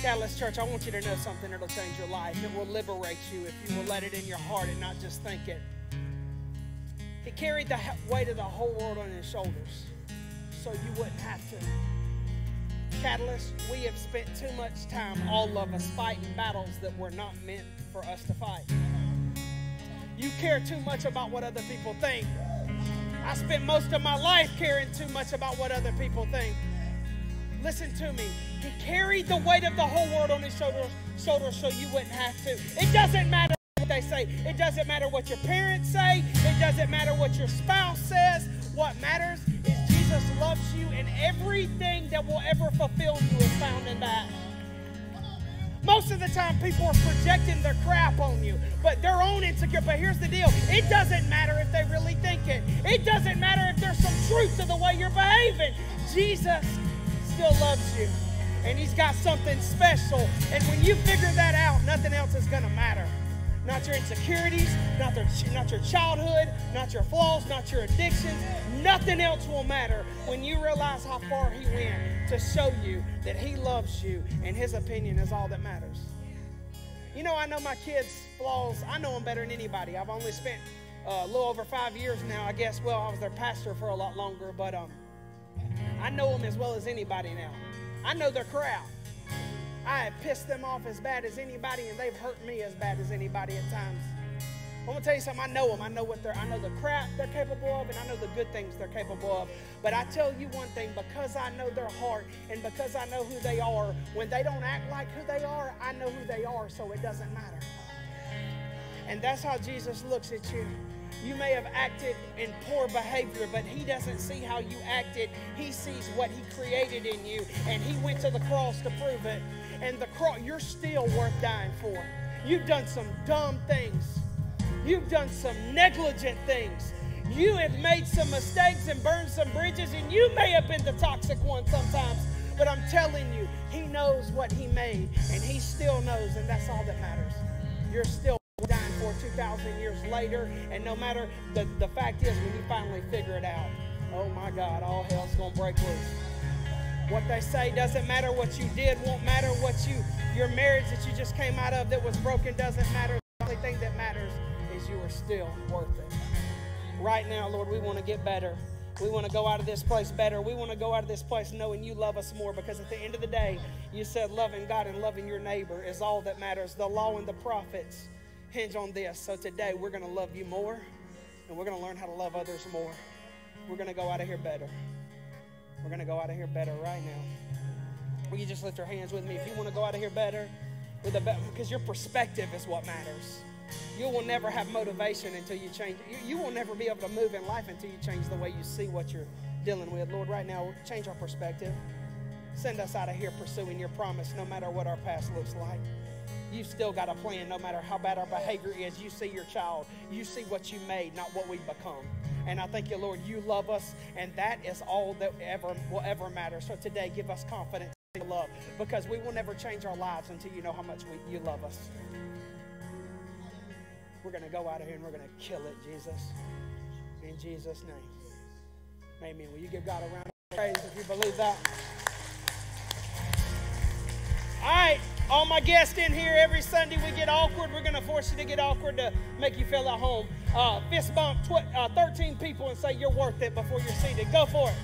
Catalyst Church, I want you to know something that'll change your life. It will liberate you if you will let it in your heart and not just think it. He carried the weight of the whole world on his shoulders so you wouldn't have to. Catalyst, we have spent too much time, all of us, fighting battles that were not meant for us to fight. You care too much about what other people think. I spent most of my life caring too much about what other people think. Listen to me. He carried the weight of the whole world on his shoulders, shoulders so you wouldn't have to. It doesn't matter what they say. It doesn't matter what your parents say. It doesn't matter what your spouse says. What matters Jesus loves you, and everything that will ever fulfill you is found in that. Most of the time, people are projecting their crap on you, but their own insecure. But here's the deal it doesn't matter if they really think it, it doesn't matter if there's some truth to the way you're behaving. Jesus still loves you, and He's got something special. And when you figure that out, nothing else is going to matter. Not your insecurities, not, their, not your childhood, not your flaws, not your addictions. Nothing else will matter when you realize how far He went to show you that He loves you and His opinion is all that matters. You know, I know my kids' flaws. I know them better than anybody. I've only spent uh, a little over five years now, I guess. Well, I was their pastor for a lot longer, but um, I know them as well as anybody now. I know their crowd. I have pissed them off as bad as anybody, and they've hurt me as bad as anybody at times. I'm gonna tell you something. I know them. I know what they're. I know the crap they're capable of, and I know the good things they're capable of. But I tell you one thing: because I know their heart, and because I know who they are, when they don't act like who they are, I know who they are, so it doesn't matter. And that's how Jesus looks at you. You may have acted in poor behavior, but He doesn't see how you acted. He sees what He created in you, and He went to the cross to prove it. And the cross, you're still worth dying for. You've done some dumb things. You've done some negligent things. You have made some mistakes and burned some bridges, and you may have been the toxic one sometimes. But I'm telling you, He knows what He made, and He still knows, and that's all that matters. You're still dying for 2,000 years later, and no matter the, the fact is, when you finally figure it out, oh my God, all hell's gonna break loose. What they say doesn't matter. What you did won't matter. What you your marriage that you just came out of that was broken doesn't matter. The only thing that matters is you are still worth it. Right now, Lord, we want to get better. We want to go out of this place better. We want to go out of this place knowing you love us more because at the end of the day, you said loving God and loving your neighbor is all that matters. The law and the prophets hinge on this. So today, we're going to love you more and we're going to learn how to love others more. We're going to go out of here better. We're going to go out of here better right now. Will you just lift your hands with me if you want to go out of here better? With a be- because your perspective is what matters. You will never have motivation until you change. You, you will never be able to move in life until you change the way you see what you're dealing with. Lord, right now, change our perspective. Send us out of here pursuing your promise no matter what our past looks like. You've still got a plan no matter how bad our behavior is. You see your child. You see what you made, not what we've become. And I thank you, Lord, you love us, and that is all that ever will ever matter. So today, give us confidence in love because we will never change our lives until you know how much we, you love us. We're going to go out of here and we're going to kill it, Jesus. In Jesus' name. Amen. Will you give God a round of praise if you believe that? All right, all my guests in here every Sunday, we get awkward. We're going to force you to get awkward to make you feel at home. Uh, fist bump tw- uh, 13 people and say you're worth it before you're seated. Go for it.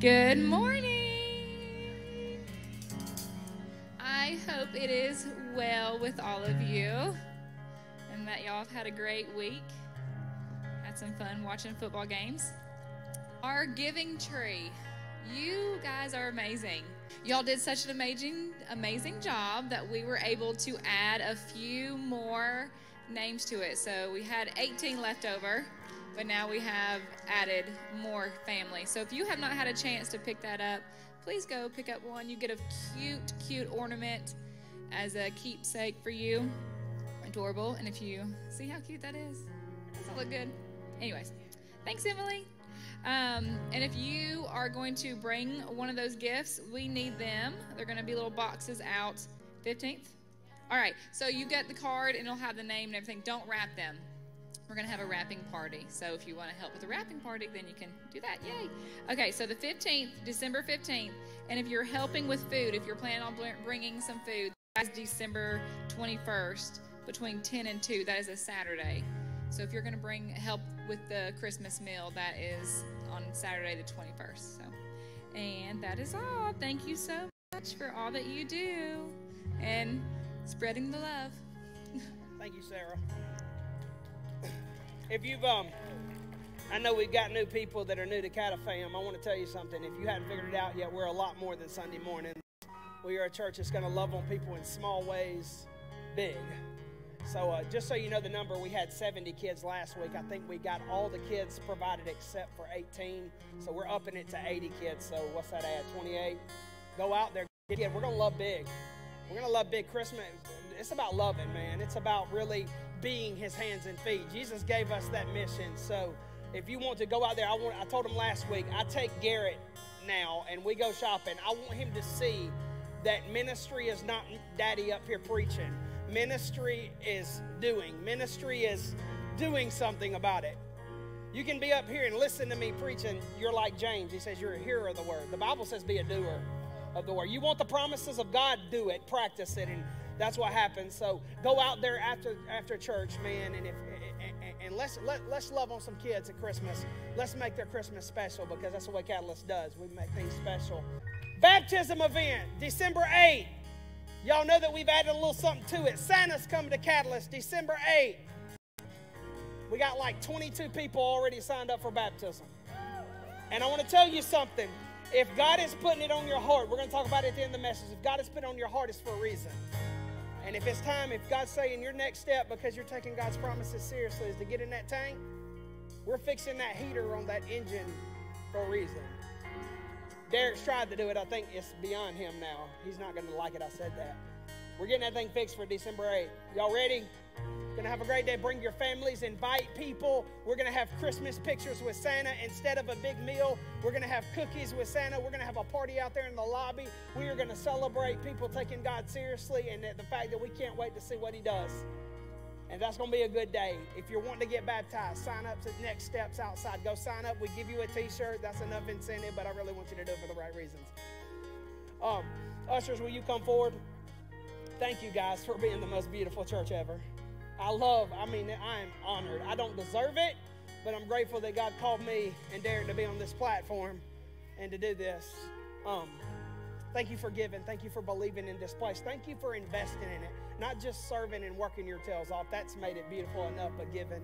Good morning. I hope it is well with all of you and that y'all have had a great week. Had some fun watching football games. Our giving tree. You guys are amazing. Y'all did such an amazing amazing job that we were able to add a few more names to it. So we had 18 left over but now we have added more family. So if you have not had a chance to pick that up, please go pick up one. You get a cute, cute ornament. as a keepsake for you. Adorable. And if you see how cute that is, does that look good? Anyways, thanks, Emily. Um, and if you are going to bring one of those gifts, we need them. They're going to be little boxes out 15th. All right, so you get the card and it'll have the name and everything. Don't wrap them. We're going to have a wrapping party. So if you want to help with the wrapping party, then you can do that. Yay. Okay, so the 15th, December 15th. And if you're helping with food, if you're planning on bringing some food, that's December 21st between 10 and 2. That is a Saturday. So if you're going to bring help with the Christmas meal, that is on Saturday the 21st. So, and that is all. Thank you so much for all that you do and spreading the love. Thank you, Sarah. If you've um, I know we've got new people that are new to Catafam. I want to tell you something. If you hadn't figured it out yet, we're a lot more than Sunday morning. We are a church that's going to love on people in small ways, big. So, uh, just so you know the number, we had 70 kids last week. I think we got all the kids provided except for 18. So, we're upping it to 80 kids. So, what's that add? 28? Go out there. We're going to love big. We're going to love big Christmas. It's about loving, man. It's about really being his hands and feet. Jesus gave us that mission. So, if you want to go out there, I, want, I told him last week, I take Garrett now and we go shopping. I want him to see that ministry is not daddy up here preaching Ministry is doing. Ministry is doing something about it. You can be up here and listen to me preaching. You're like James. He says you're a hearer of the word. The Bible says be a doer of the word. You want the promises of God, do it, practice it, and that's what happens. So go out there after after church, man, and if and, let's let, let's love on some kids at Christmas. Let's make their Christmas special because that's the way Catalyst does. We make things special. Baptism event, December 8th. Y'all know that we've added a little something to it. Santa's coming to Catalyst December 8th. We got like 22 people already signed up for baptism. And I want to tell you something. If God is putting it on your heart, we're going to talk about it at the end of the message. If God has put it on your heart, it's for a reason. And if it's time, if God's saying your next step, because you're taking God's promises seriously, is to get in that tank, we're fixing that heater on that engine for a reason. Derek's tried to do it. I think it's beyond him now. He's not going to like it. I said that. We're getting that thing fixed for December 8th. Y'all ready? Gonna have a great day. Bring your families, invite people. We're gonna have Christmas pictures with Santa instead of a big meal. We're gonna have cookies with Santa. We're gonna have a party out there in the lobby. We are gonna celebrate people taking God seriously and the fact that we can't wait to see what He does. And that's going to be a good day. If you're wanting to get baptized, sign up to Next Steps outside. Go sign up. We give you a t shirt. That's enough incentive, but I really want you to do it for the right reasons. Um, ushers, will you come forward? Thank you guys for being the most beautiful church ever. I love, I mean, I am honored. I don't deserve it, but I'm grateful that God called me and Darren to be on this platform and to do this. Um, thank you for giving. Thank you for believing in this place. Thank you for investing in it. Not just serving and working your tails off. That's made it beautiful enough, but giving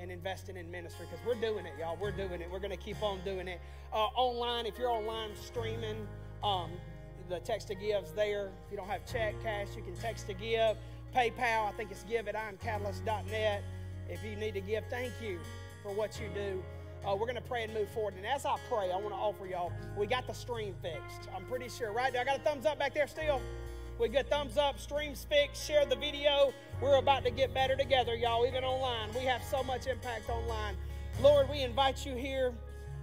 and investing in ministry because we're doing it, y'all. We're doing it. We're going to keep on doing it. Uh, online, if you're online streaming, um, the text to give's there. If you don't have check, cash, you can text to give. PayPal, I think it's give at imcatalyst.net. If you need to give, thank you for what you do. Uh, we're going to pray and move forward. And as I pray, I want to offer y'all, we got the stream fixed. I'm pretty sure, right? Now, I got a thumbs up back there still? We got thumbs up, streams fixed, share the video. We're about to get better together, y'all, even online. We have so much impact online. Lord, we invite you here.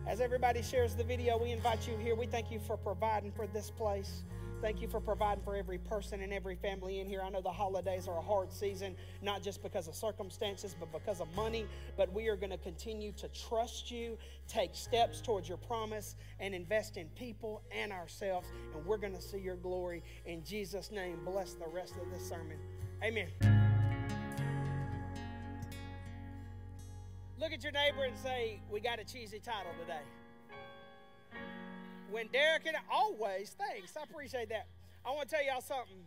As everybody shares the video, we invite you here. We thank you for providing for this place. Thank you for providing for every person and every family in here. I know the holidays are a hard season, not just because of circumstances, but because of money. But we are going to continue to trust you, take steps towards your promise, and invest in people and ourselves. And we're going to see your glory. In Jesus' name, bless the rest of this sermon. Amen. Look at your neighbor and say, We got a cheesy title today when Derek and I, always, thanks, I appreciate that. I want to tell y'all something.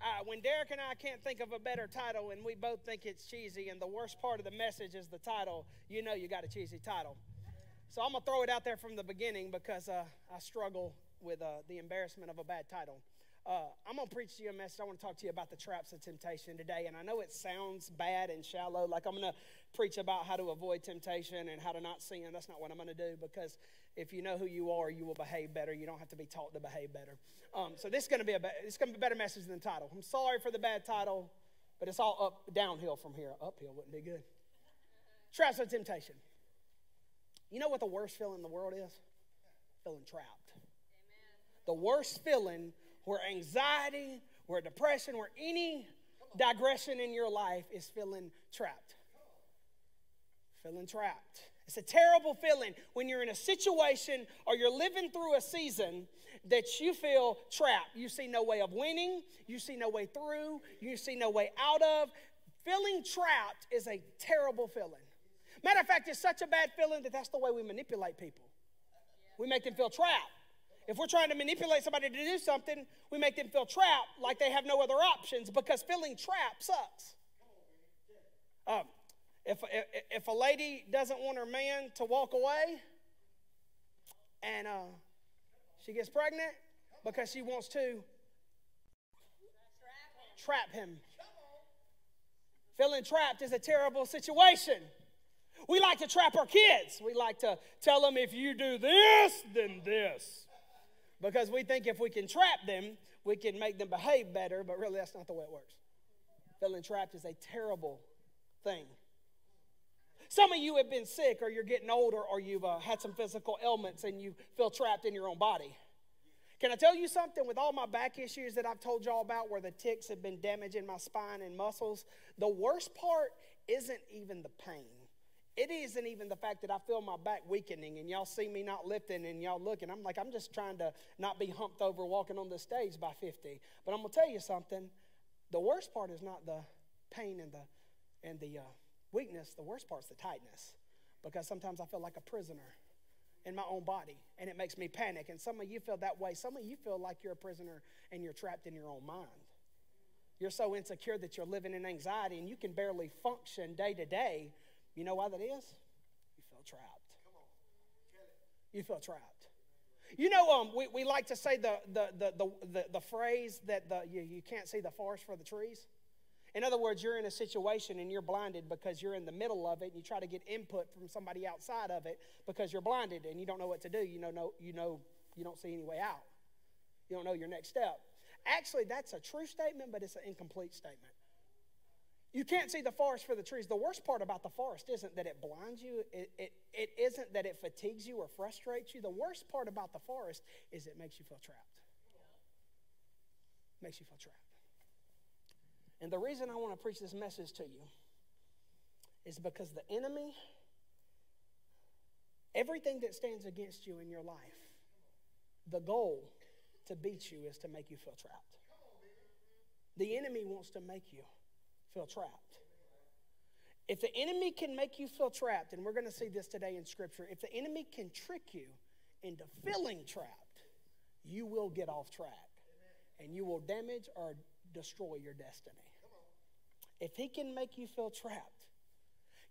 Uh, when Derek and I can't think of a better title and we both think it's cheesy, and the worst part of the message is the title, you know you got a cheesy title. So I'm going to throw it out there from the beginning because uh, I struggle with uh, the embarrassment of a bad title. Uh, I'm going to preach to you a message. I want to talk to you about the traps of temptation today. And I know it sounds bad and shallow, like I'm going to preach about how to avoid temptation and how to not sin. That's not what I'm going to do because if you know who you are, you will behave better. You don't have to be taught to behave better. Um, so this is going to be a it's going to be a better message than the title. I'm sorry for the bad title, but it's all up downhill from here. Uphill wouldn't be good. Traps of temptation. You know what the worst feeling in the world is? Feeling trapped. Amen. The worst feeling where anxiety, where depression, where any digression in your life is feeling trapped. Feeling trapped. It's a terrible feeling when you're in a situation or you're living through a season that you feel trapped. You see no way of winning, you see no way through, you see no way out of. Feeling trapped is a terrible feeling. Matter of fact, it's such a bad feeling that that's the way we manipulate people. We make them feel trapped. If we're trying to manipulate somebody to do something, we make them feel trapped like they have no other options because feeling trapped sucks. Um, if, if, if, a lady doesn't want her man to walk away and uh, she gets pregnant because she wants to trap him. Feeling trapped is a terrible situation. We like to trap our kids. We like to tell them if you do this, then this. Because we think if we can trap them, we can make them behave better, but really that's not the way it works. Feeling trapped is a terrible thing. Some of you have been sick, or you're getting older, or you've uh, had some physical ailments and you feel trapped in your own body. Can I tell you something? With all my back issues that I've told y'all about, where the ticks have been damaging my spine and muscles, the worst part isn't even the pain. It isn't even the fact that I feel my back weakening and y'all see me not lifting and y'all looking. I'm like, I'm just trying to not be humped over walking on the stage by 50. But I'm going to tell you something. The worst part is not the pain and the, and the uh, weakness. The worst part is the tightness because sometimes I feel like a prisoner in my own body and it makes me panic. And some of you feel that way. Some of you feel like you're a prisoner and you're trapped in your own mind. You're so insecure that you're living in anxiety and you can barely function day to day you know why that is? You feel trapped. You feel trapped. You know, um, we, we like to say the, the, the, the, the, the phrase that the, you, you can't see the forest for the trees. In other words, you're in a situation and you're blinded because you're in the middle of it and you try to get input from somebody outside of it because you're blinded and you don't know what to do. You know, no, you know you don't see any way out. You don't know your next step. Actually, that's a true statement, but it's an incomplete statement. You can't see the forest for the trees. The worst part about the forest isn't that it blinds you, it, it, it isn't that it fatigues you or frustrates you. The worst part about the forest is it makes you feel trapped. Makes you feel trapped. And the reason I want to preach this message to you is because the enemy, everything that stands against you in your life, the goal to beat you is to make you feel trapped. The enemy wants to make you feel trapped. If the enemy can make you feel trapped, and we're going to see this today in Scripture, if the enemy can trick you into feeling trapped, you will get off track and you will damage or destroy your destiny. If he can make you feel trapped,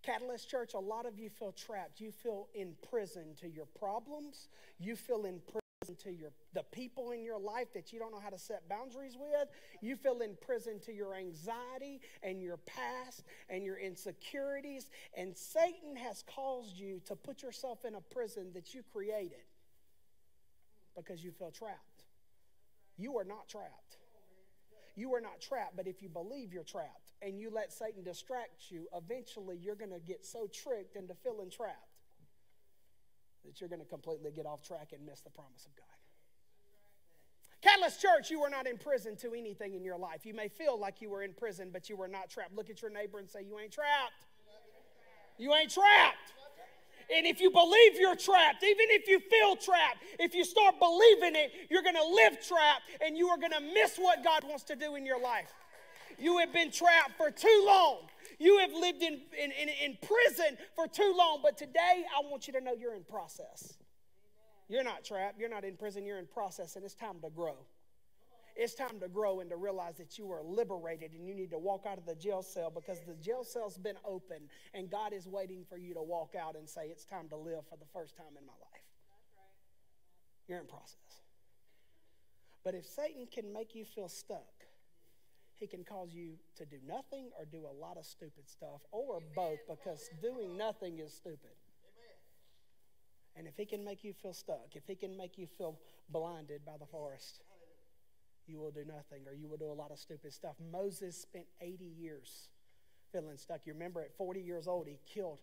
Catalyst Church, a lot of you feel trapped. You feel in prison to your problems. You feel in prison to your the people in your life that you don't know how to set boundaries with. You feel in prison to your anxiety and your past and your insecurities. And Satan has caused you to put yourself in a prison that you created because you feel trapped. You are not trapped. You are not trapped, but if you believe you're trapped and you let Satan distract you, eventually you're going to get so tricked into feeling trapped that you're going to completely get off track and miss the promise of God. Catalyst Church, you are not in prison to anything in your life. You may feel like you were in prison, but you were not trapped. Look at your neighbor and say, You ain't trapped. You ain't trapped. And if you believe you're trapped, even if you feel trapped, if you start believing it, you're going to live trapped and you are going to miss what God wants to do in your life. You have been trapped for too long. You have lived in, in, in, in prison for too long, but today I want you to know you're in process. You're not trapped, you're not in prison, you're in process, and it's time to grow. It's time to grow and to realize that you are liberated and you need to walk out of the jail cell because the jail cell's been open and God is waiting for you to walk out and say, It's time to live for the first time in my life. You're in process. But if Satan can make you feel stuck, he can cause you to do nothing or do a lot of stupid stuff, or both, because doing nothing is stupid. And if he can make you feel stuck, if he can make you feel blinded by the forest, you will do nothing or you will do a lot of stupid stuff. Moses spent 80 years feeling stuck. You remember at 40 years old, he killed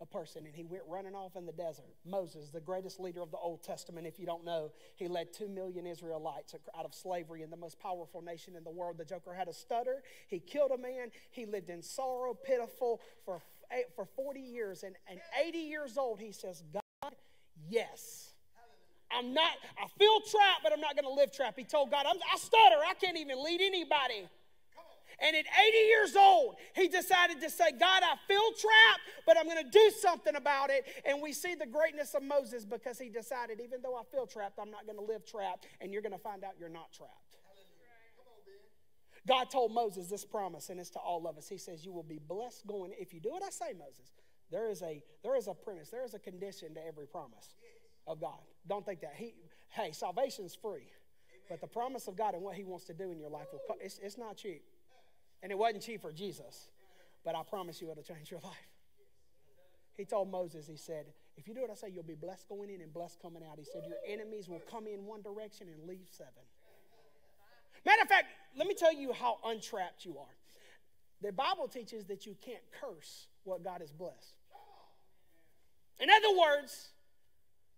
a person and he went running off in the desert. Moses, the greatest leader of the Old Testament, if you don't know, he led two million Israelites out of slavery in the most powerful nation in the world. The Joker had a stutter. He killed a man. He lived in sorrow, pitiful for, eh, for 40 years. And, and 80 years old, he says, God, yes. I'm not, I feel trapped, but I'm not going to live trapped. He told God, i stutter. I can't even lead anybody. And at 80 years old, he decided to say, God, I feel trapped, but I'm going to do something about it. And we see the greatness of Moses because he decided, even though I feel trapped, I'm not going to live trapped. And you're going to find out you're not trapped. God told Moses this promise, and it's to all of us. He says, You will be blessed going. If you do what I say, Moses, there is a there is a premise, there is a condition to every promise of God. Don't think that. He hey, salvation's free. But the promise of God and what He wants to do in your life will it's, it's not cheap. And it wasn't cheap for Jesus, but I promise you it'll change your life. He told Moses, he said, if you do what I say, you'll be blessed going in and blessed coming out. He said, your enemies will come in one direction and leave seven. Matter of fact, let me tell you how untrapped you are. The Bible teaches that you can't curse what God has blessed. In other words,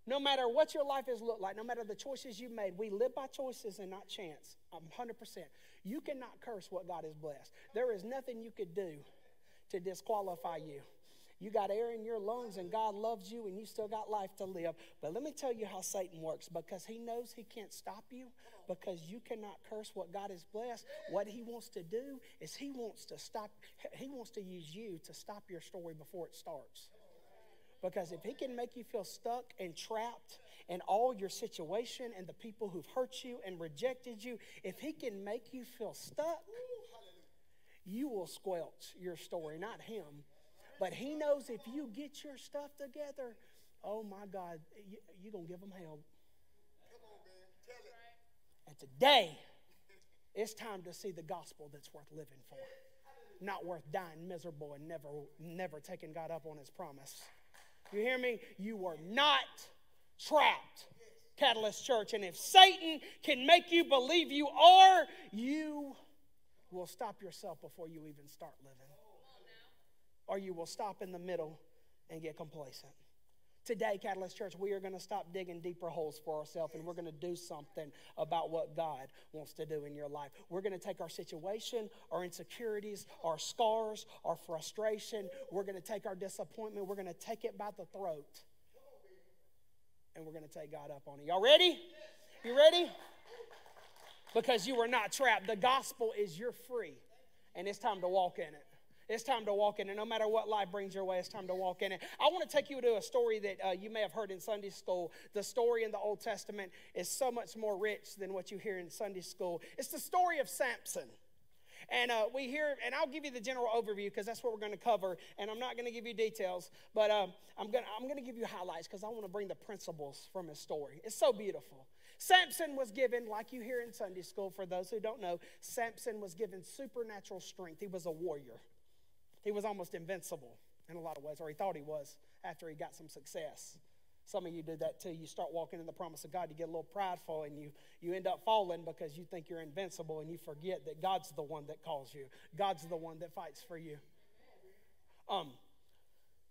no matter what your life has looked like, no matter the choices you made, we live by choices and not chance. Um, I'm 100%. You cannot curse what God has blessed. There is nothing you could do to disqualify you. You got air in your lungs and God loves you and you still got life to live. But let me tell you how Satan works because he knows he can't stop you because you cannot curse what God has blessed. What he wants to do is he wants to stop, he wants to use you to stop your story before it starts. Because if he can make you feel stuck and trapped in all your situation and the people who've hurt you and rejected you, if he can make you feel stuck, you will squelch your story, not him. But he knows if you get your stuff together, oh my God, you're you going to give him hell. Come on, man, tell it. And today, it's time to see the gospel that's worth living for, not worth dying miserable and never, never taking God up on his promise. You hear me? You are not trapped. Catalyst Church. And if Satan can make you believe you are, you will stop yourself before you even start living. Or you will stop in the middle and get complacent. Today, Catalyst Church, we are going to stop digging deeper holes for ourselves and we're going to do something about what God wants to do in your life. We're going to take our situation, our insecurities, our scars, our frustration, we're going to take our disappointment, we're going to take it by the throat, and we're going to take God up on it. Y'all ready? You ready? Because you are not trapped. The gospel is you're free, and it's time to walk in it. It's time to walk in it. No matter what life brings your way, it's time to walk in it. I want to take you to a story that uh, you may have heard in Sunday school. The story in the Old Testament is so much more rich than what you hear in Sunday school. It's the story of Samson. And uh, we hear, and I'll give you the general overview because that's what we're going to cover. And I'm not going to give you details, but uh, I'm going I'm to give you highlights because I want to bring the principles from his story. It's so beautiful. Samson was given, like you hear in Sunday school, for those who don't know, Samson was given supernatural strength. He was a warrior. He was almost invincible in a lot of ways, or he thought he was after he got some success. Some of you do that too. You start walking in the promise of God, you get a little prideful, and you, you end up falling because you think you're invincible and you forget that God's the one that calls you, God's the one that fights for you. Um,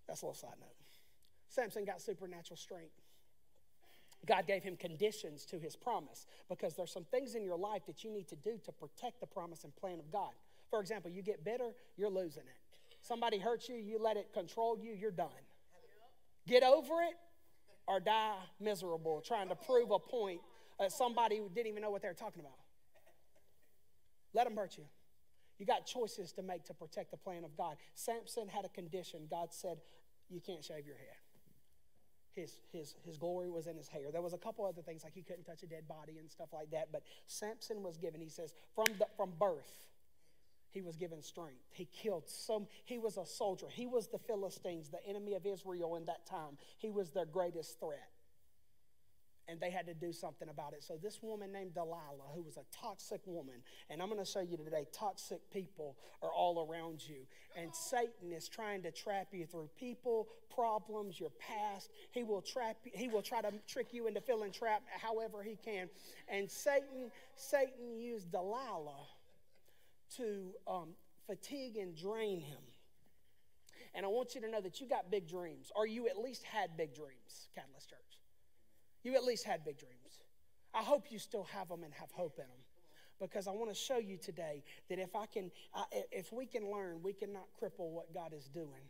that's a little side note. Samson got supernatural strength. God gave him conditions to his promise because there's some things in your life that you need to do to protect the promise and plan of God. For example, you get bitter, you're losing it. Somebody hurts you, you let it control you, you're done. Get over it or die miserable trying to prove a point at somebody who didn't even know what they were talking about. Let them hurt you. You got choices to make to protect the plan of God. Samson had a condition. God said, You can't shave your head. His, his, his glory was in his hair. There was a couple other things, like he couldn't touch a dead body and stuff like that. But Samson was given, he says, from, the, from birth, he was given strength. He killed some, he was a soldier. He was the Philistines, the enemy of Israel in that time. He was their greatest threat. and they had to do something about it. So, this woman named Delilah, who was a toxic woman, and I'm going to show you today toxic people are all around you. And Satan is trying to trap you through people, problems, your past. He will trap he will try to trick you into feeling trapped however he can. And Satan, Satan used Delilah to um, fatigue and drain him. And I want you to know that you got big dreams, or you at least had big dreams, Catalyst Church. You at least had big dreams. I hope you still have them and have hope in them. Because I want to show you today that if I can, if we can learn, we cannot cripple what God is doing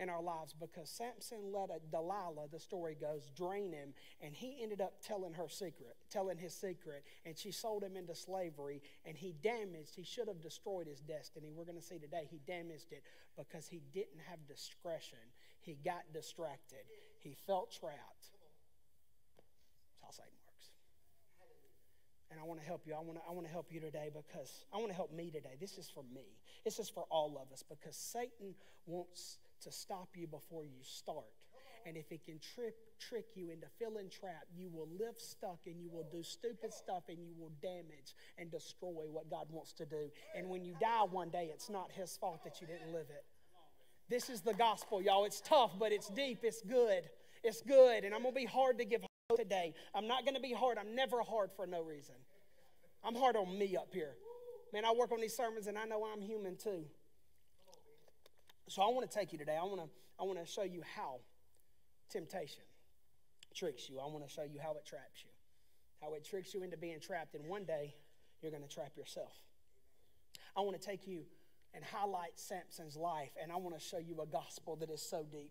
in our lives because Samson let a Delilah, the story goes, drain him, and he ended up telling her secret, telling his secret, and she sold him into slavery, and he damaged, he should have destroyed his destiny. We're going to see today he damaged it because he didn't have discretion. He got distracted. He felt trapped. That's how Satan works. And I want to help you. I want to, I want to help you today because I want to help me today. This is for me. This is for all of us because Satan wants to stop you before you start. And if it can trip, trick you into feeling trapped, you will live stuck and you will do stupid stuff and you will damage and destroy what God wants to do. And when you die one day, it's not His fault that you didn't live it. This is the gospel, y'all. It's tough, but it's deep. It's good. It's good. And I'm going to be hard to give today. I'm not going to be hard. I'm never hard for no reason. I'm hard on me up here. Man, I work on these sermons and I know I'm human too. So I want to take you today. I want to I want to show you how temptation tricks you. I want to show you how it traps you. How it tricks you into being trapped and one day you're going to trap yourself. I want to take you and highlight Samson's life and I want to show you a gospel that is so deep.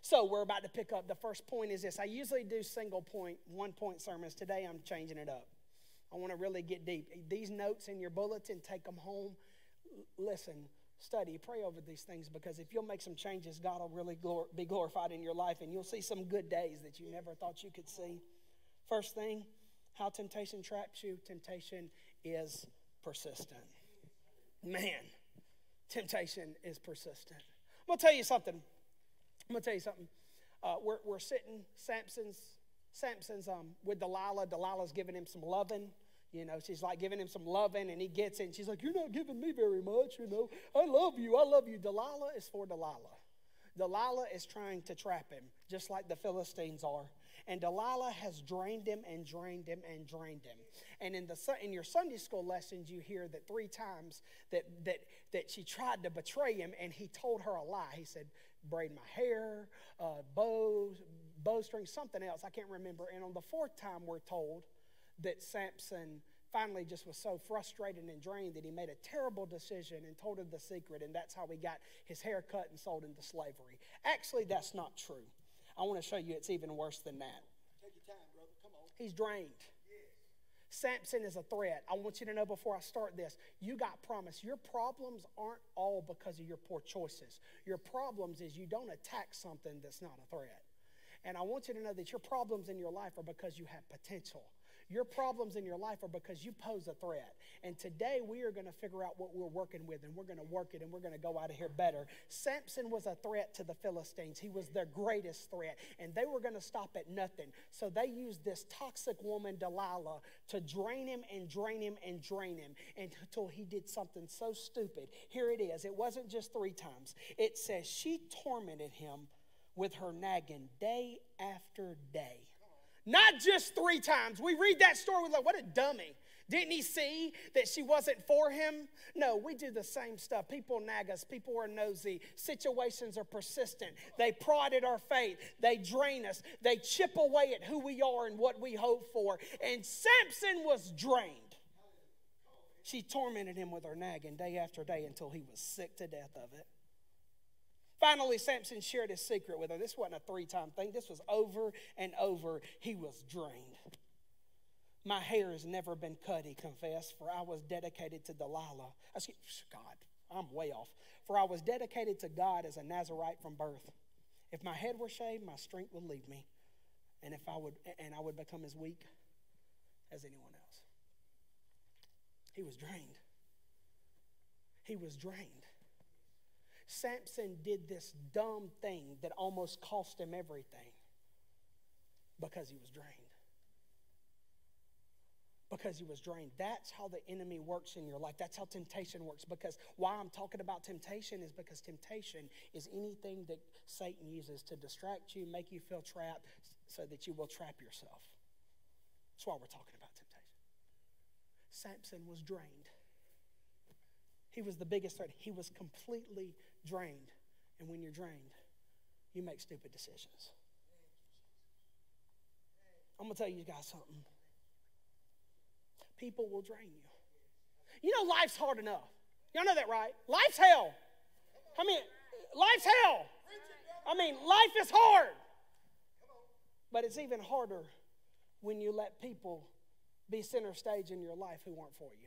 So we're about to pick up. The first point is this. I usually do single point, one point sermons. Today I'm changing it up. I want to really get deep. These notes in your bulletin, take them home. Listen, study, pray over these things because if you'll make some changes, God will really glor- be glorified in your life and you'll see some good days that you never thought you could see. First thing, how temptation traps you temptation is persistent. Man, temptation is persistent. I'm going to tell you something. I'm going to tell you something. Uh, we're, we're sitting, Samson's, Samson's um, with Delilah. Delilah's giving him some loving. You know, she's like giving him some loving, and he gets it. And she's like, You're not giving me very much, you know. I love you. I love you. Delilah is for Delilah. Delilah is trying to trap him, just like the Philistines are. And Delilah has drained him and drained him and drained him. And in, the, in your Sunday school lessons, you hear that three times that, that, that she tried to betray him, and he told her a lie. He said, braid my hair, uh, bow, bowstring, something else. I can't remember. And on the fourth time, we're told that Samson finally just was so frustrated and drained that he made a terrible decision and told her the secret, and that's how he got his hair cut and sold into slavery. Actually, that's not true. I want to show you it's even worse than that. Take your time, brother. Come on. He's drained. Samson is a threat. I want you to know before I start this, you got promise. Your problems aren't all because of your poor choices. Your problems is you don't attack something that's not a threat. And I want you to know that your problems in your life are because you have potential. Your problems in your life are because you pose a threat. And today we are going to figure out what we're working with and we're going to work it and we're going to go out of here better. Samson was a threat to the Philistines. He was their greatest threat. And they were going to stop at nothing. So they used this toxic woman, Delilah, to drain him and drain him and drain him until he did something so stupid. Here it is. It wasn't just three times. It says she tormented him with her nagging day after day. Not just three times. We read that story, we're like, what a dummy. Didn't he see that she wasn't for him? No, we do the same stuff. People nag us, people are nosy, situations are persistent. They prod at our faith, they drain us, they chip away at who we are and what we hope for. And Samson was drained. She tormented him with her nagging day after day until he was sick to death of it. Finally, Samson shared his secret with her. This wasn't a three time thing, this was over and over. He was drained. My hair has never been cut, he confessed, for I was dedicated to Delilah. Excuse, God, I'm way off. For I was dedicated to God as a Nazarite from birth. If my head were shaved, my strength would leave me, and if I would, and I would become as weak as anyone else. He was drained. He was drained. Samson did this dumb thing that almost cost him everything. Because he was drained. Because he was drained. That's how the enemy works in your life. That's how temptation works. Because why I'm talking about temptation is because temptation is anything that Satan uses to distract you, make you feel trapped, so that you will trap yourself. That's why we're talking about temptation. Samson was drained. He was the biggest threat. He was completely drained. And when you're drained, you make stupid decisions. I'm going to tell you guys something. People will drain you. You know, life's hard enough. Y'all know that, right? Life's hell. I mean, life's hell. I mean, life is hard. But it's even harder when you let people be center stage in your life who aren't for you.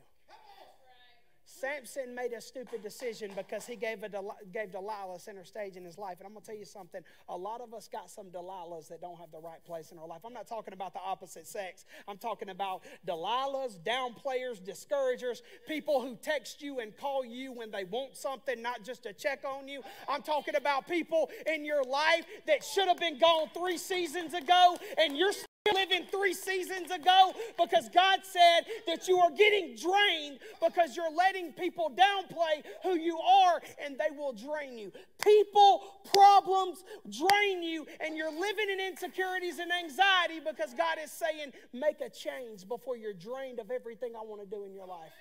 Samson made a stupid decision because he gave, a Del- gave Delilah center stage in his life. And I'm going to tell you something. A lot of us got some Delilahs that don't have the right place in our life. I'm not talking about the opposite sex. I'm talking about Delilahs, downplayers, discouragers, people who text you and call you when they want something, not just to check on you. I'm talking about people in your life that should have been gone three seasons ago and you're living three seasons ago because God said that you are getting drained because you're letting people downplay who you are and they will drain you. People, problems drain you and you're living in insecurities and anxiety because God is saying, make a change before you're drained of everything I want to do in your life.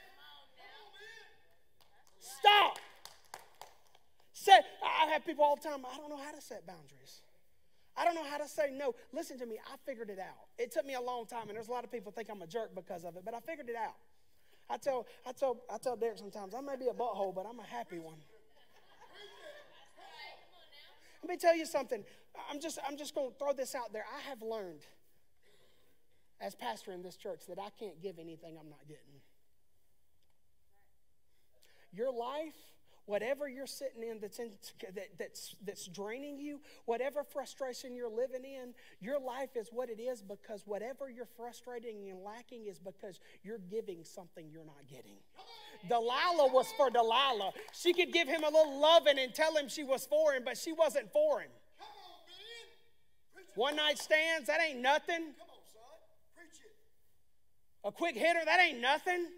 Stop. Set, I have people all the time, I don't know how to set boundaries. I don't know how to say no. Listen to me, I figured it out. It took me a long time, and there's a lot of people think I'm a jerk because of it, but I figured it out. I tell, I tell, I tell Derek sometimes I may be a butthole, but I'm a happy one. Let me tell you something. I'm just, I'm just going to throw this out there. I have learned as pastor in this church that I can't give anything I'm not getting. Your life whatever you're sitting in that's, in, that, that's, that's draining you, whatever frustration you're living in, your life is what it is because whatever you're frustrating and lacking is because you're giving something you're not getting. Delilah was for Delilah. She could give him a little loving and tell him she was for him, but she wasn't for him. One night stands, that ain't nothing. A quick hitter, that ain't nothing.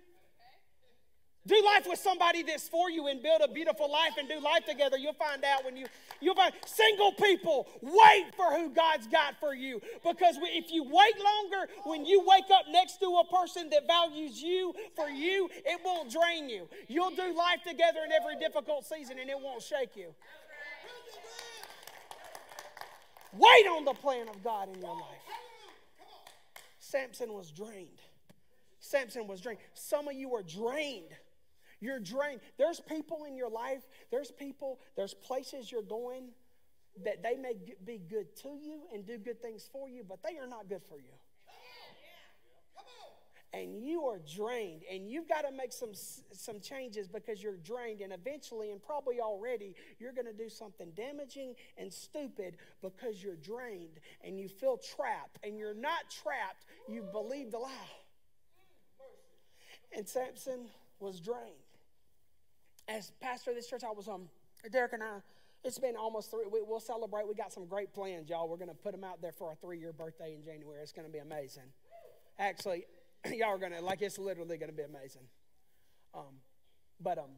Do life with somebody that's for you and build a beautiful life and do life together. You'll find out when you, you'll find single people, wait for who God's got for you. Because if you wait longer, when you wake up next to a person that values you for you, it won't drain you. You'll do life together in every difficult season and it won't shake you. Wait on the plan of God in your life. Samson was drained. Samson was drained. Some of you are drained you're drained. There's people in your life, there's people, there's places you're going that they may be good to you and do good things for you, but they are not good for you. And you are drained, and you've got to make some, some changes because you're drained, and eventually, and probably already, you're going to do something damaging and stupid because you're drained and you feel trapped, and you're not trapped, you believe the lie. And Samson was drained as pastor of this church, I was um Derek and I. It's been almost three. We, will celebrate. We got some great plans, y'all. We're going to put them out there for our three-year birthday in January. It's going to be amazing. Actually, y'all are going to like. It's literally going to be amazing. Um, but um,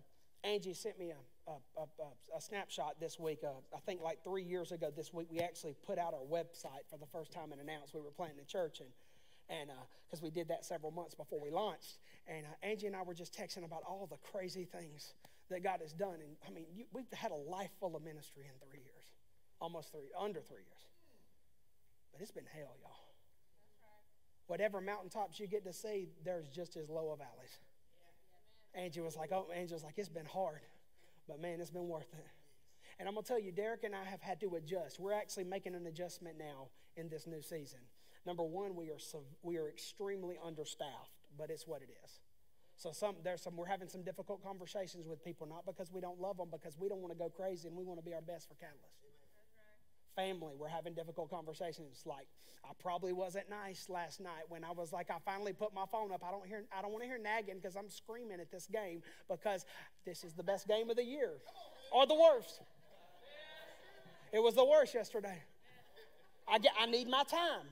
Angie sent me a, a, a, a snapshot this week. Uh, I think like three years ago this week, we actually put out our website for the first time and announced we were planting a church. And and because uh, we did that several months before we launched. And uh, Angie and I were just texting about all the crazy things that God has done. And I mean, you, we've had a life full of ministry in three years, almost three, under three years. But it's been hell, y'all. Whatever mountaintops you get to see, there's just as low of valleys. Angie was like, oh, Angie was like, it's been hard, but man, it's been worth it. And I'm gonna tell you, Derek and I have had to adjust. We're actually making an adjustment now in this new season. Number one, we are we are extremely understaffed, but it's what it is. So some there's some we're having some difficult conversations with people, not because we don't love them, because we don't want to go crazy and we want to be our best for Catalyst. Family, we're having difficult conversations. Like I probably wasn't nice last night when I was like, I finally put my phone up. I don't hear, I don't want to hear nagging because I'm screaming at this game because this is the best game of the year, or the worst. It was the worst yesterday. I get, I need my time.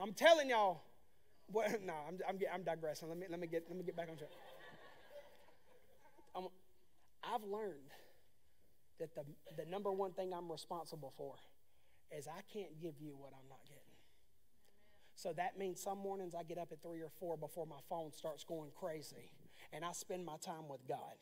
I'm telling y'all. What, no, I'm, I'm, I'm digressing. Let me, let, me get, let me get back on track. I'm, I've learned that the, the number one thing I'm responsible for is I can't give you what I'm not getting. So that means some mornings I get up at three or four before my phone starts going crazy, and I spend my time with God.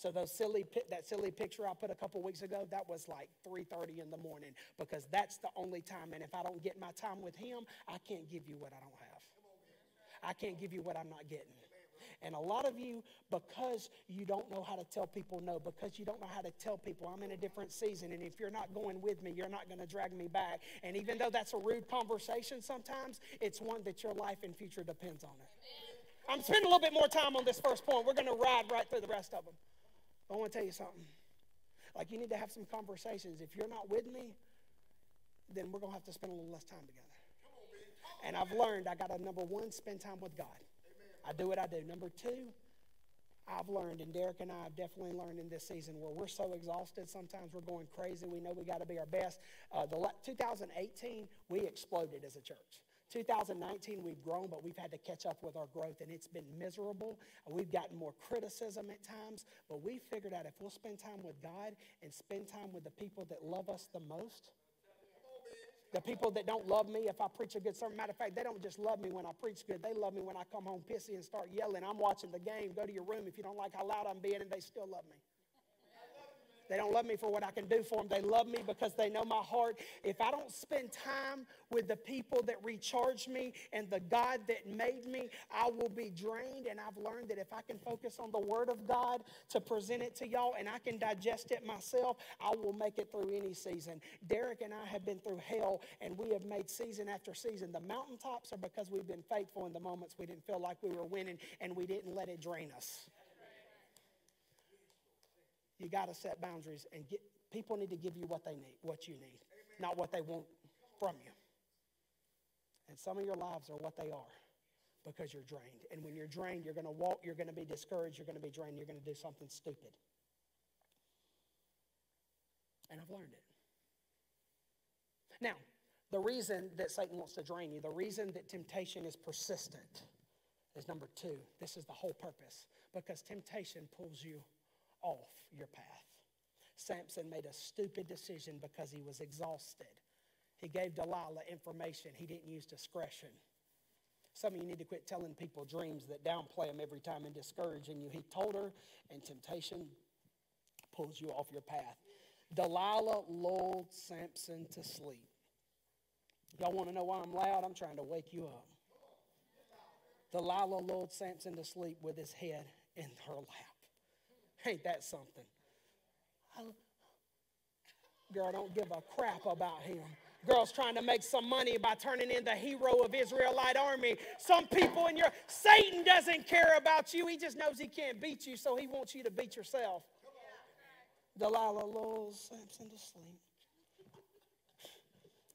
So those silly that silly picture I put a couple weeks ago, that was like 3:30 in the morning because that's the only time. And if I don't get my time with Him, I can't give you what I don't have. I can't give you what I'm not getting. And a lot of you, because you don't know how to tell people no, because you don't know how to tell people I'm in a different season, and if you're not going with me, you're not going to drag me back. And even though that's a rude conversation sometimes, it's one that your life and future depends on it. I'm spending a little bit more time on this first point. We're going to ride right through the rest of them. I want to tell you something. Like, you need to have some conversations. If you're not with me, then we're going to have to spend a little less time together. And I've learned I got to, number one, spend time with God. I do what I do. Number two, I've learned, and Derek and I have definitely learned in this season where we're so exhausted, sometimes we're going crazy. We know we got to be our best. Uh, the 2018, we exploded as a church. 2019, we've grown, but we've had to catch up with our growth, and it's been miserable. We've gotten more criticism at times, but we figured out if we'll spend time with God and spend time with the people that love us the most, the people that don't love me if I preach a good sermon. Matter of fact, they don't just love me when I preach good. They love me when I come home pissy and start yelling. I'm watching the game. Go to your room if you don't like how loud I'm being, and they still love me. They don't love me for what I can do for them. They love me because they know my heart. If I don't spend time with the people that recharge me and the God that made me, I will be drained. And I've learned that if I can focus on the Word of God to present it to y'all and I can digest it myself, I will make it through any season. Derek and I have been through hell and we have made season after season. The mountaintops are because we've been faithful in the moments we didn't feel like we were winning and we didn't let it drain us you got to set boundaries and get people need to give you what they need, what you need, not what they want from you. And some of your lives are what they are because you're drained. And when you're drained, you're going to walk, you're going to be discouraged, you're going to be drained, you're going to do something stupid. And I've learned it. Now, the reason that Satan wants to drain you, the reason that temptation is persistent is number two. This is the whole purpose because temptation pulls you off your path. Samson made a stupid decision because he was exhausted. He gave Delilah information. He didn't use discretion. Some of you need to quit telling people dreams that downplay them every time and discouraging you. He told her, and temptation pulls you off your path. Delilah lulled Samson to sleep. Y'all want to know why I'm loud? I'm trying to wake you up. Delilah lulled Samson to sleep with his head in her lap. Ain't that something? Girl, don't give a crap about him. Girl's trying to make some money by turning in the hero of Israelite army. Some people in your Satan doesn't care about you. He just knows he can't beat you, so he wants you to beat yourself. Delilah lulls Samson to sleep.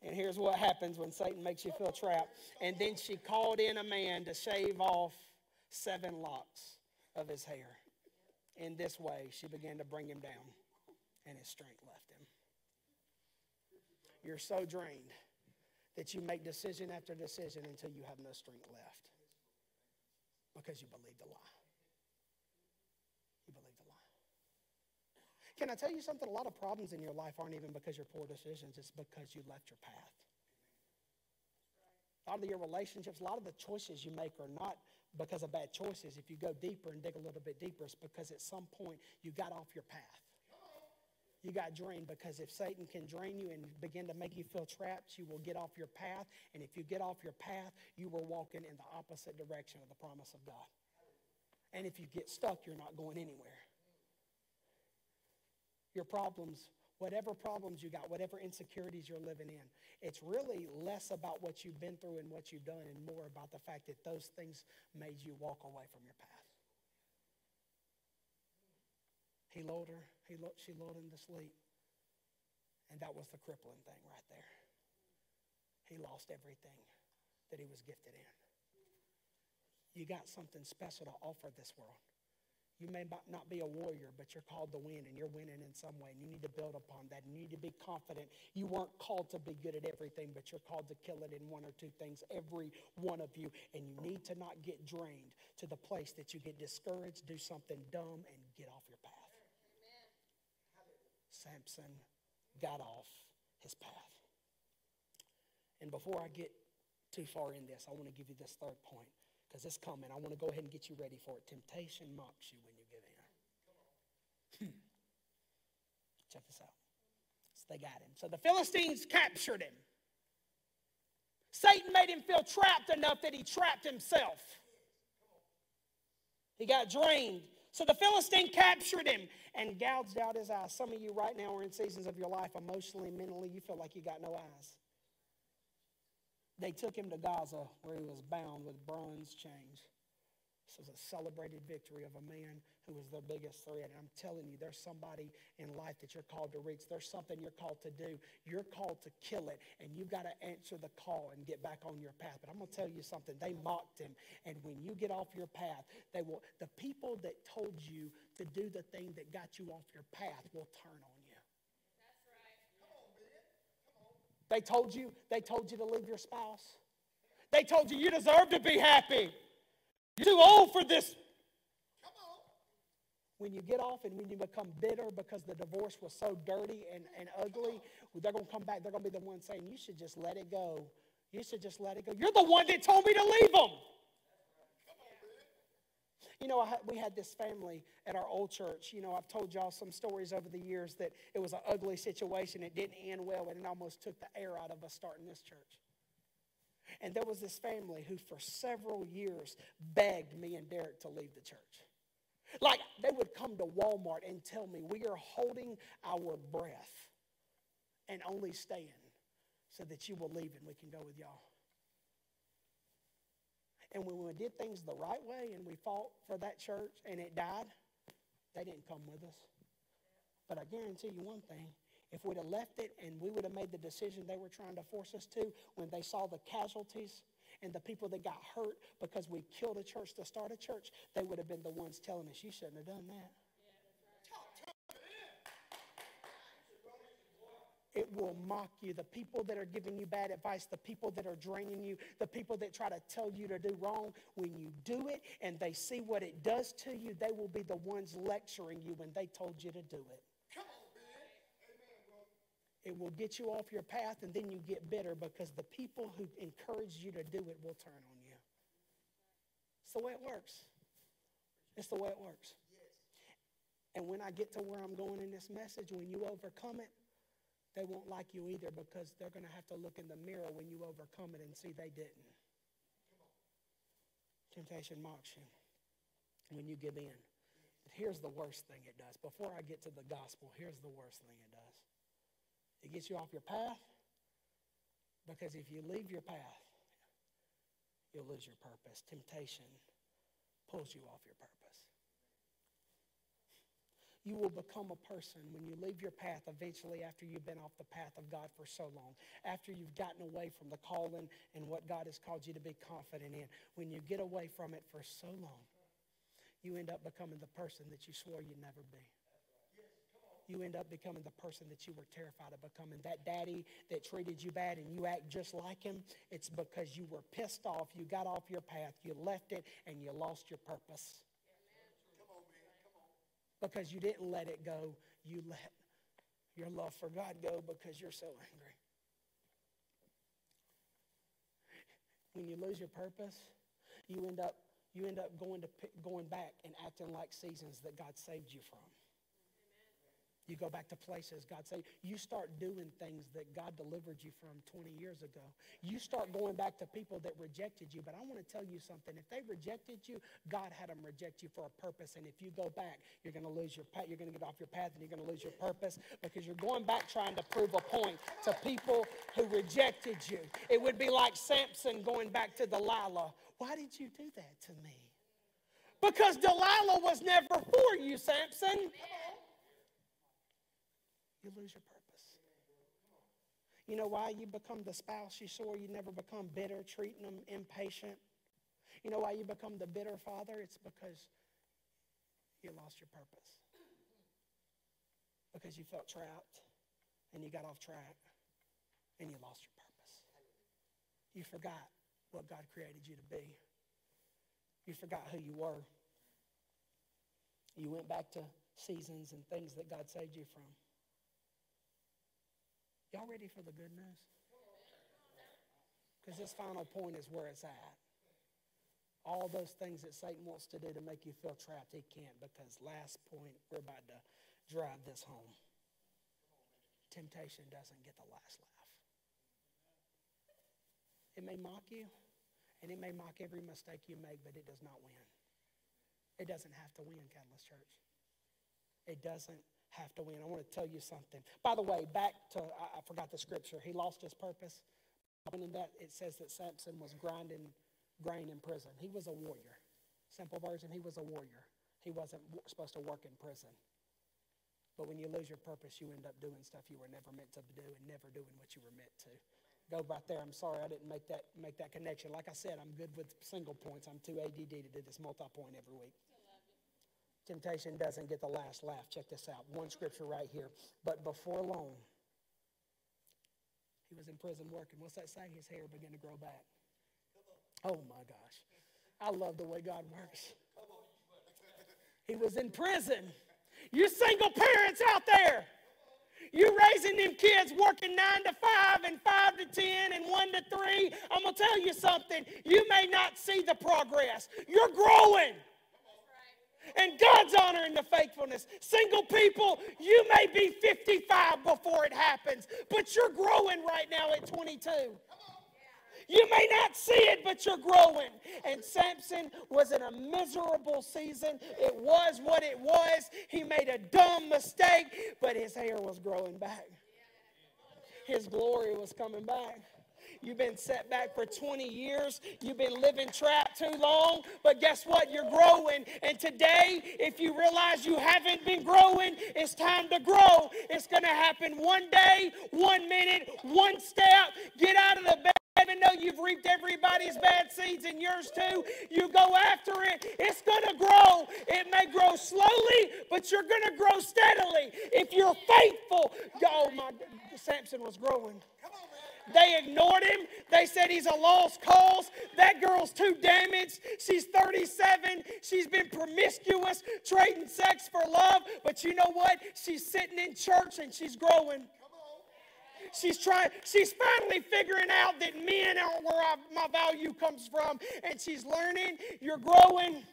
And here's what happens when Satan makes you feel trapped. And then she called in a man to shave off seven locks of his hair. In this way, she began to bring him down, and his strength left him. You're so drained that you make decision after decision until you have no strength left because you believe the lie. You believe the lie. Can I tell you something? A lot of problems in your life aren't even because your poor decisions, it's because you left your path. A lot of your relationships, a lot of the choices you make are not because of bad choices. If you go deeper and dig a little bit deeper, it's because at some point you got off your path. You got drained because if Satan can drain you and begin to make you feel trapped, you will get off your path. And if you get off your path, you were walking in the opposite direction of the promise of God. And if you get stuck, you're not going anywhere. Your problems whatever problems you got, whatever insecurities you're living in, it's really less about what you've been through and what you've done and more about the fact that those things made you walk away from your path. He lulled her, he lulled, she lulled him to sleep. And that was the crippling thing right there. He lost everything that he was gifted in. You got something special to offer this world. You may not be a warrior, but you're called to win, and you're winning in some way. And you need to build upon that. And you need to be confident. You weren't called to be good at everything, but you're called to kill it in one or two things, every one of you. And you need to not get drained to the place that you get discouraged, do something dumb, and get off your path. Samson got off his path. And before I get too far in this, I want to give you this third point because it's coming. I want to go ahead and get you ready for it. Temptation mocks you when you give in. Hmm. Check this out. So they got him. So the Philistines captured him. Satan made him feel trapped enough that he trapped himself. He got drained. So the Philistine captured him and gouged out his eyes. Some of you right now are in seasons of your life, emotionally, mentally, you feel like you got no eyes. They took him to Gaza where he was bound with bronze chains. This is a celebrated victory of a man who was the biggest threat. And I'm telling you, there's somebody in life that you're called to reach. There's something you're called to do. You're called to kill it, and you've got to answer the call and get back on your path. But I'm going to tell you something. They mocked him, and when you get off your path, they will. The people that told you to do the thing that got you off your path will turn on They told you, they told you to leave your spouse. They told you you deserve to be happy. You're too old for this. Come on. When you get off and when you become bitter because the divorce was so dirty and, and ugly, they're going to come back. They're going to be the one saying, You should just let it go. You should just let it go. You're the one that told me to leave them. You know, had, we had this family at our old church. You know, I've told y'all some stories over the years that it was an ugly situation. It didn't end well, and it almost took the air out of us starting this church. And there was this family who, for several years, begged me and Derek to leave the church. Like they would come to Walmart and tell me, We are holding our breath and only staying so that you will leave and we can go with y'all. And when we did things the right way and we fought for that church and it died, they didn't come with us. But I guarantee you one thing if we'd have left it and we would have made the decision they were trying to force us to, when they saw the casualties and the people that got hurt because we killed a church to start a church, they would have been the ones telling us, You shouldn't have done that. It will mock you. The people that are giving you bad advice, the people that are draining you, the people that try to tell you to do wrong, when you do it and they see what it does to you, they will be the ones lecturing you when they told you to do it. It will get you off your path and then you get bitter because the people who encouraged you to do it will turn on you. It's the way it works. It's the way it works. And when I get to where I'm going in this message, when you overcome it, they won't like you either because they're going to have to look in the mirror when you overcome it and see they didn't. Temptation mocks you when you give in. But here's the worst thing it does. Before I get to the gospel, here's the worst thing it does it gets you off your path because if you leave your path, you'll lose your purpose. Temptation pulls you off your purpose you will become a person when you leave your path eventually after you've been off the path of God for so long, after you've gotten away from the calling and what God has called you to be confident in. When you get away from it for so long, you end up becoming the person that you swore you'd never be. You end up becoming the person that you were terrified of becoming. That daddy that treated you bad and you act just like him, it's because you were pissed off, you got off your path, you left it, and you lost your purpose because you didn't let it go. You let your love for God go because you're so angry. When you lose your purpose, you end up, you end up going, to, going back and acting like seasons that God saved you from. You go back to places God said, you start doing things that God delivered you from 20 years ago. You start going back to people that rejected you. But I want to tell you something. If they rejected you, God had them reject you for a purpose. And if you go back, you're going to lose your path. You're going to get off your path and you're going to lose your purpose because you're going back trying to prove a point to people who rejected you. It would be like Samson going back to Delilah. Why did you do that to me? Because Delilah was never for you, Samson you lose your purpose. You know why you become the spouse you swore you never become bitter, treating them impatient? You know why you become the bitter father? It's because You lost your purpose because you felt trapped and you got off track and you lost your purpose. You forgot what God created you to be. You forgot who you were. You went back to seasons and things that God saved you from. Y'all ready for the good news? Because this final point is where it's at. All those things that Satan wants to do to make you feel trapped, he can't because last point, we're about to drive this home. Temptation doesn't get the last laugh. It may mock you, and it may mock every mistake you make, but it does not win. It doesn't have to win, Catalyst Church. It doesn't have to win. I want to tell you something. By the way, back to, I, I forgot the scripture. He lost his purpose. In that, it says that Samson was grinding grain in prison. He was a warrior. Simple version, he was a warrior. He wasn't supposed to work in prison. But when you lose your purpose, you end up doing stuff you were never meant to do and never doing what you were meant to. Go right there. I'm sorry I didn't make that, make that connection. Like I said, I'm good with single points. I'm too ADD to do this multi point every week. Temptation doesn't get the last laugh. Check this out. One scripture right here. But before long, he was in prison working. What's that say? His hair began to grow back. Oh my gosh. I love the way God works. He was in prison. You single parents out there, you raising them kids working nine to five and five to ten and one to three. I'm to tell you something. You may not see the progress. You're growing. And God's honoring the faithfulness. Single people, you may be 55 before it happens, but you're growing right now at 22. You may not see it, but you're growing. And Samson was in a miserable season. It was what it was. He made a dumb mistake, but his hair was growing back. His glory was coming back. You've been set back for 20 years. You've been living trapped too long. But guess what? You're growing. And today, if you realize you haven't been growing, it's time to grow. It's going to happen one day, one minute, one step. Get out of the bed. Even though you've reaped everybody's bad seeds and yours too, you go after it. It's going to grow. It may grow slowly, but you're going to grow steadily. If you're faithful, oh my, Samson was growing. They ignored him. They said he's a lost cause. That girl's too damaged. She's 37. She's been promiscuous, trading sex for love. But you know what? She's sitting in church and she's growing. She's trying, she's finally figuring out that men aren't where I, my value comes from. And she's learning. You're growing.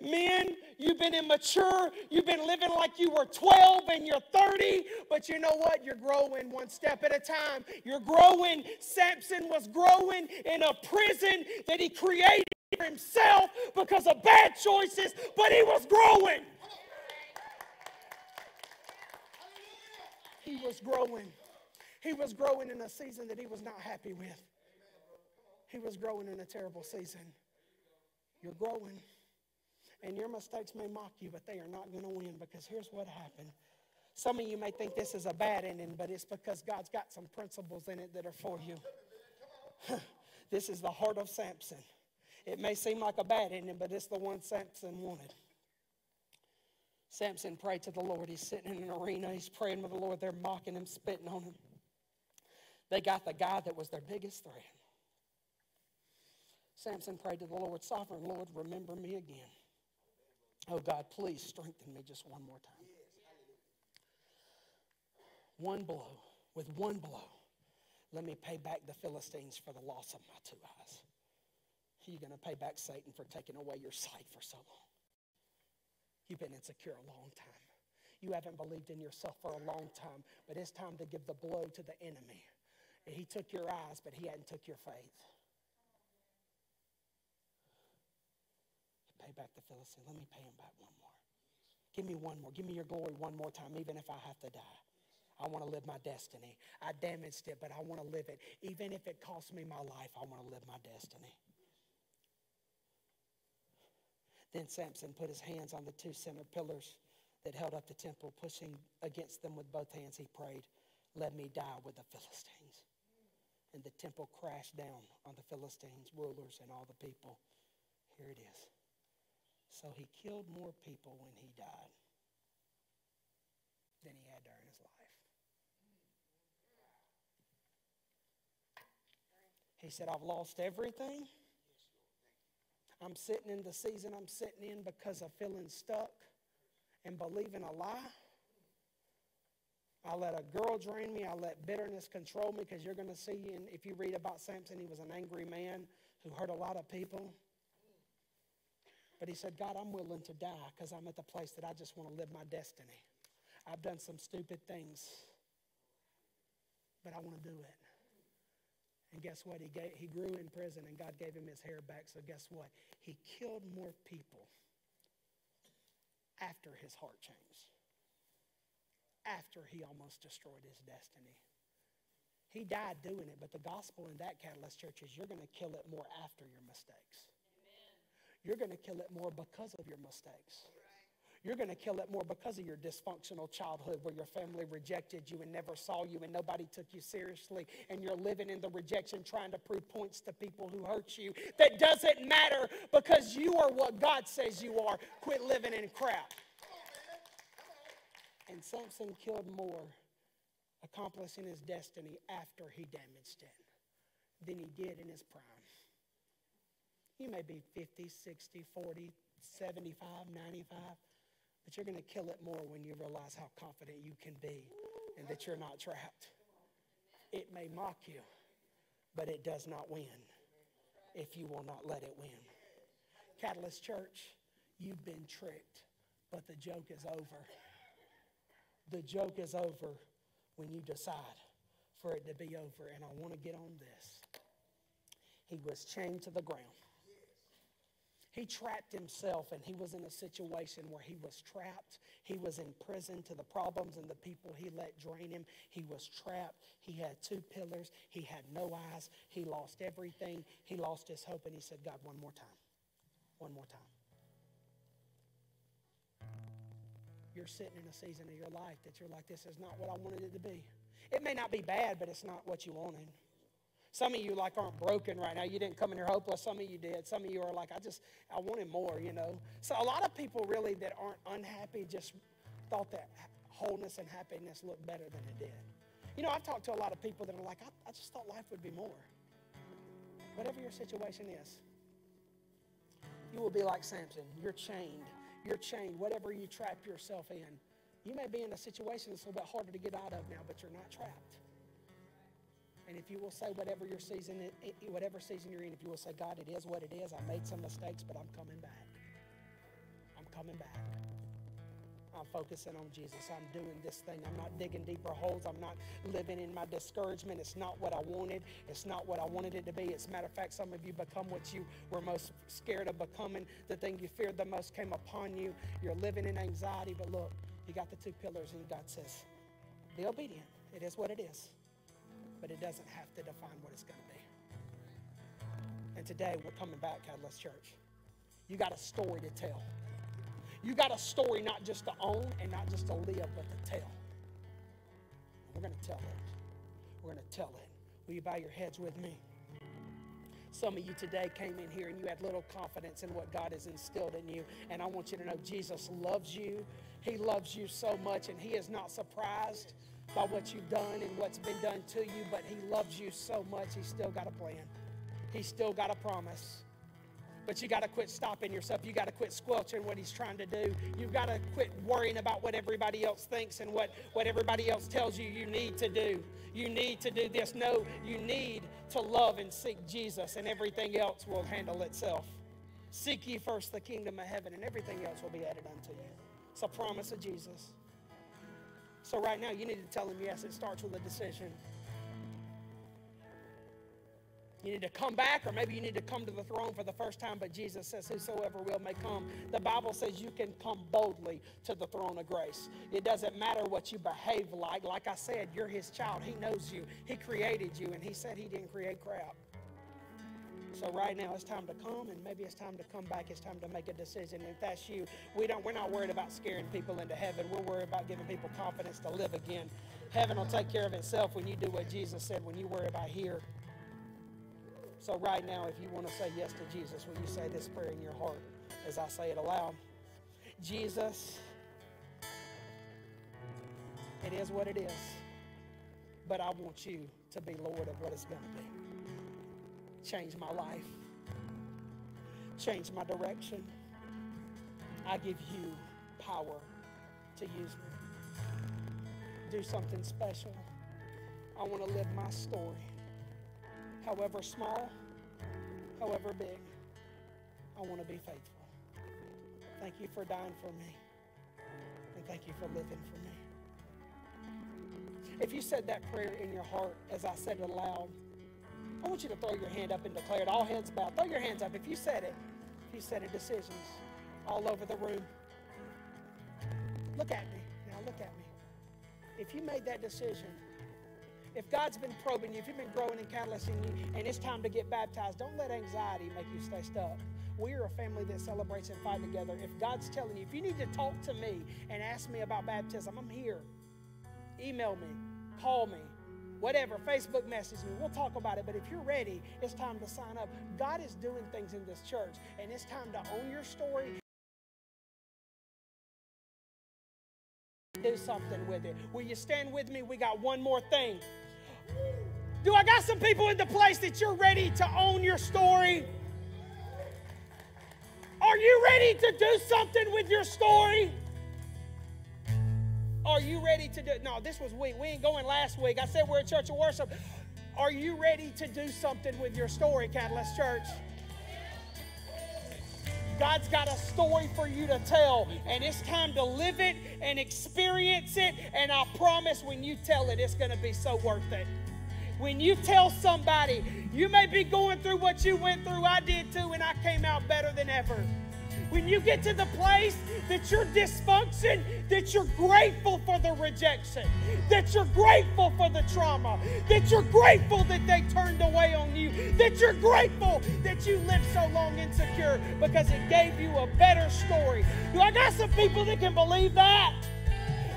Men, you've been immature. You've been living like you were 12 and you're 30. But you know what? You're growing one step at a time. You're growing. Samson was growing in a prison that he created himself because of bad choices, but he was growing. He was growing. He was growing in a season that he was not happy with. He was growing in a terrible season. You're growing. And your mistakes may mock you, but they are not going to win because here's what happened. Some of you may think this is a bad ending, but it's because God's got some principles in it that are for you. this is the heart of Samson. It may seem like a bad ending, but it's the one Samson wanted. Samson prayed to the Lord. He's sitting in an arena. He's praying with the Lord. They're mocking him, spitting on him. They got the guy that was their biggest threat. Samson prayed to the Lord, Sovereign Lord, remember me again. Oh God, please strengthen me just one more time. One blow, with one blow, let me pay back the Philistines for the loss of my two eyes. You're going to pay back Satan for taking away your sight for so long. You've been insecure a long time. You haven't believed in yourself for a long time, but it's time to give the blow to the enemy. He took your eyes, but he hadn't took your faith. Pay back the Philistine. Let me pay him back one more. Give me one more. Give me your glory one more time, even if I have to die. I want to live my destiny. I damaged it, but I want to live it. Even if it costs me my life, I want to live my destiny. Then Samson put his hands on the two center pillars that held up the temple, pushing against them with both hands. He prayed, Let me die with the Philistines. And the temple crashed down on the Philistines, rulers, and all the people. Here it is. So he killed more people when he died than he had during his life. He said, I've lost everything. I'm sitting in the season I'm sitting in because of feeling stuck and believing a lie. I let a girl drain me. I let bitterness control me because you're going to see, and if you read about Samson, he was an angry man who hurt a lot of people. But he said, God, I'm willing to die because I'm at the place that I just want to live my destiny. I've done some stupid things, but I want to do it. And guess what? He, gave, he grew in prison and God gave him his hair back. So guess what? He killed more people after his heart changed, after he almost destroyed his destiny. He died doing it, but the gospel in that catalyst church is you're going to kill it more after your mistakes. You're going to kill it more because of your mistakes. You're going to kill it more because of your dysfunctional childhood where your family rejected you and never saw you and nobody took you seriously. And you're living in the rejection trying to prove points to people who hurt you. That doesn't matter because you are what God says you are. Quit living in crap. And Samson killed more, accomplishing his destiny after he damaged it than he did in his prime. You may be 50, 60, 40, 75, 95. But you're going to kill it more when you realize how confident you can be and that you're not trapped. It may mock you, but it does not win if you will not let it win. Catalyst Church, you've been tricked, but the joke is over. The joke is over when you decide for it to be over. And I want to get on this. He was chained to the ground. He trapped himself and he was in a situation where he was trapped. He was in prison to the problems and the people he let drain him. He was trapped. He had two pillars. He had no eyes. He lost everything. He lost his hope and he said, God, one more time. One more time. You're sitting in a season of your life that you're like, this is not what I wanted it to be. It may not be bad, but it's not what you wanted. Some of you like aren't broken right now. You didn't come in here hopeless. Some of you did. Some of you are like, I just, I wanted more, you know. So a lot of people really that aren't unhappy just thought that wholeness and happiness looked better than it did. You know, I've talked to a lot of people that are like, I, I just thought life would be more. Whatever your situation is, you will be like Samson. You're chained. You're chained. Whatever you trap yourself in. You may be in a situation that's a little bit harder to get out of now, but you're not trapped. And if you will say whatever your season, whatever season you're in, if you will say, God, it is what it is. I made some mistakes, but I'm coming back. I'm coming back. I'm focusing on Jesus. I'm doing this thing. I'm not digging deeper holes. I'm not living in my discouragement. It's not what I wanted. It's not what I wanted it to be. As a matter of fact, some of you become what you were most scared of becoming. The thing you feared the most came upon you. You're living in anxiety. But look, you got the two pillars, and God says, be obedient. It is what it is but it doesn't have to define what it's going to be. And today we're coming back, Catalyst Church. You got a story to tell. You got a story not just to own and not just to live, but to tell. We're going to tell it. We're going to tell it. Will you bow your heads with me? Some of you today came in here and you had little confidence in what God has instilled in you. And I want you to know Jesus loves you. He loves you so much, and He is not surprised by what you've done and what's been done to you, but He loves you so much, He's still got a plan. He's still got a promise. But you got to quit stopping yourself. You got to quit squelching what he's trying to do. You've got to quit worrying about what everybody else thinks and what, what everybody else tells you you need to do. You need to do this. No, you need to love and seek Jesus, and everything else will handle itself. Seek ye first the kingdom of heaven, and everything else will be added unto you. It's a promise of Jesus. So right now, you need to tell him yes. It starts with a decision. You need to come back, or maybe you need to come to the throne for the first time, but Jesus says, Whosoever will may come. The Bible says you can come boldly to the throne of grace. It doesn't matter what you behave like. Like I said, you're His child. He knows you, He created you, and He said He didn't create crap. So right now it's time to come, and maybe it's time to come back. It's time to make a decision. And if that's you, we don't. We're not worried about scaring people into heaven. We're worried about giving people confidence to live again. Heaven will take care of itself when you do what Jesus said. When you worry about here. So right now, if you want to say yes to Jesus, will you say this prayer in your heart? as I say it aloud. Jesus, it is what it is, but I want you to be Lord of what it's going to be. Change my life, change my direction. I give you power to use me. Do something special. I want to live my story, however small, however big. I want to be faithful. Thank you for dying for me. And thank you for living for me. If you said that prayer in your heart as I said it aloud, I want you to throw your hand up and declare it. All heads bowed. Throw your hands up. If you said it, if you said it, decisions all over the room. Look at me. Now look at me. If you made that decision, if God's been probing you, if you've been growing and catalyst in you, and it's time to get baptized, don't let anxiety make you stay stuck. We are a family that celebrates and fight together. If God's telling you, if you need to talk to me and ask me about baptism, I'm here. Email me, call me, whatever, Facebook message me. We'll talk about it. But if you're ready, it's time to sign up. God is doing things in this church, and it's time to own your story. Do something with it. Will you stand with me? We got one more thing. Do I got some people in the place that you're ready to own your story? Are you ready to do something with your story? Are you ready to do No, this was week. We ain't going last week. I said we're a church of worship. Are you ready to do something with your story, Catalyst Church? God's got a story for you to tell, and it's time to live it and experience it. And I promise when you tell it, it's going to be so worth it. When you tell somebody, you may be going through what you went through, I did too, and I came out better than ever. When you get to the place that you're dysfunction, that you're grateful for the rejection, that you're grateful for the trauma, that you're grateful that they turned away on you, that you're grateful that you lived so long insecure because it gave you a better story. Do I got some people that can believe that?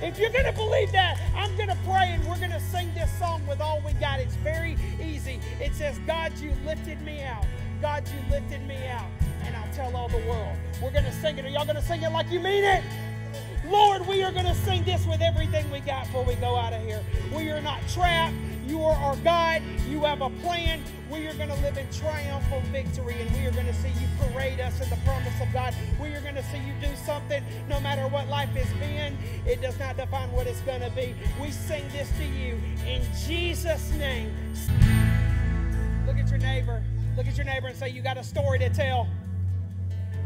If you're going to believe that, I'm going to pray and we're going to sing this song with all we got. It's very easy. It says, God, you lifted me out. God, you lifted me out. And I'll tell all the world. We're going to sing it. Are y'all going to sing it like you mean it? Lord, we are going to sing this with everything we got before we go out of here. We are not trapped. You are our God. You have a plan. We are going to live in triumphal victory, and we are going to see you parade us in the promise of God. We are going to see you do something no matter what life has been. It does not define what it's going to be. We sing this to you in Jesus' name. Look at your neighbor. Look at your neighbor and say, You got a story to tell.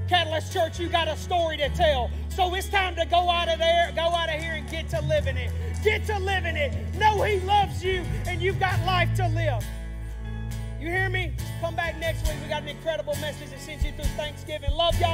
Catalyst Church, you got a story to tell. So it's time to go out of there, go out of here and get to living it. Get to living it. Know He loves you and you've got life to live. You hear me? Come back next week. We got an incredible message that sends you through Thanksgiving. Love y'all.